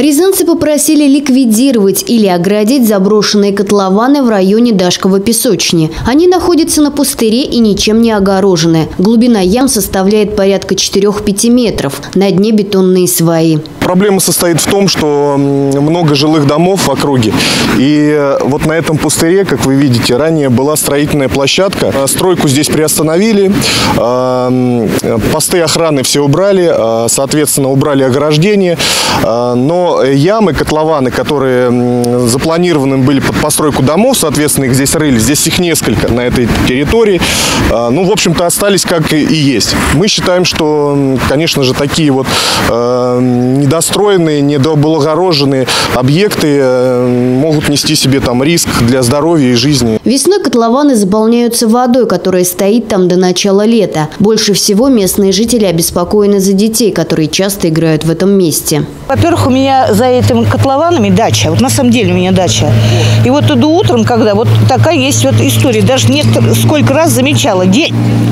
Рязанцы попросили ликвидировать или оградить заброшенные котлованы в районе Дашкова песочни. Они находятся на пустыре и ничем не огорожены. Глубина ям составляет порядка 4-5 метров. На дне бетонные сваи. Проблема состоит в том, что много жилых домов в округе. И вот на этом пустыре, как вы видите, ранее была строительная площадка. Стройку здесь приостановили. А, посты охраны все убрали. А, соответственно, убрали ограждение. А, но ямы, котлованы, которые запланированы были под постройку домов, соответственно, их здесь рыли. Здесь их несколько на этой территории. Ну, в общем-то, остались как и есть. Мы считаем, что, конечно же, такие вот недостатки недостроенные, недооблагороженные объекты э, могут нести себе там риск для здоровья и жизни. Весной котлованы заполняются водой, которая стоит там до начала лета. Больше всего местные жители обеспокоены за детей, которые часто играют в этом месте. Во-первых, у меня за этим котлованами дача. Вот на самом деле у меня дача. И вот иду утром, когда вот такая есть вот история. Даже нет, сколько раз замечала. Де,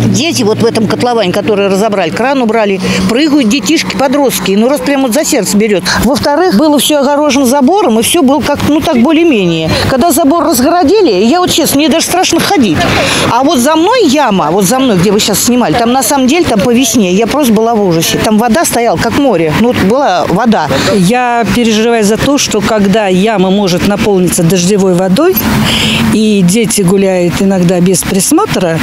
дети вот в этом котловане, которые разобрали, кран убрали, прыгают детишки, подростки. Ну, раз прямо вот за сердце берет. Во-вторых, было все огорожено забором, и все было как ну так более-менее. Когда забор разгородили, я вот честно, мне даже страшно ходить. А вот за мной яма, вот за мной, где вы сейчас снимали, там на самом деле, там по весне, я просто была в ужасе. Там вода стояла, как море. Ну, вот была вода. Я переживаю за то, что когда яма может наполниться дождевой водой, и дети гуляют иногда без присмотра,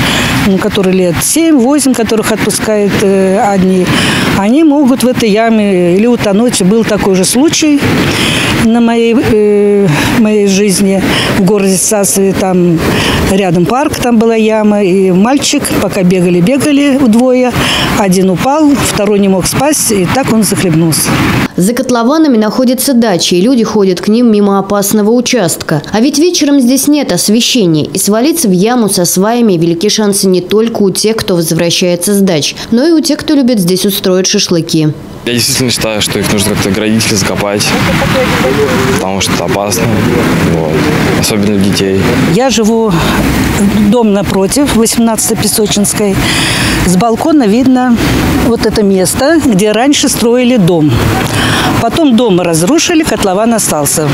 ну, которые лет 7-8, которых отпускают э, одни, они могут в этой яме или утонуть. Был такой же случай на моей, э, моей жизни в городе Сасове. Там рядом парк, там была яма. И мальчик, пока бегали-бегали вдвое, один упал, второй не мог спасть, и так он захлебнулся. За котлованами находятся дачи, и люди ходят к ним мимо опасного участка. А ведь вечером здесь нет освещения, и свалиться в яму со сваями велики шансы не только у тех, кто возвращается с дач, но и у тех, кто любит здесь устроить шашлыки. Я действительно считаю, что их нужно как-то оградить или закопать, потому что это опасно. Особенно детей. Я живу дом напротив, 18 Песочинской. С балкона видно вот это место, где раньше строили дом. Потом дом разрушили, котлован остался.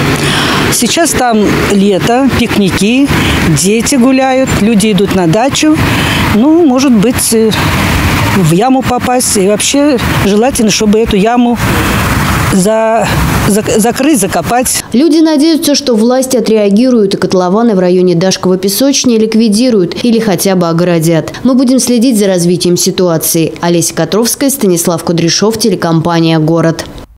Сейчас там лето, пикники, дети гуляют, люди идут на дачу. Ну, может быть, э, в яму попасть. И вообще желательно, чтобы эту яму за, за, закрыть, закопать. Люди надеются, что власти отреагируют и котлованы в районе Дашкова песочни ликвидируют или хотя бы оградят. Мы будем следить за развитием ситуации. Олеся Котровская, Станислав Кудряшов, телекомпания «Город».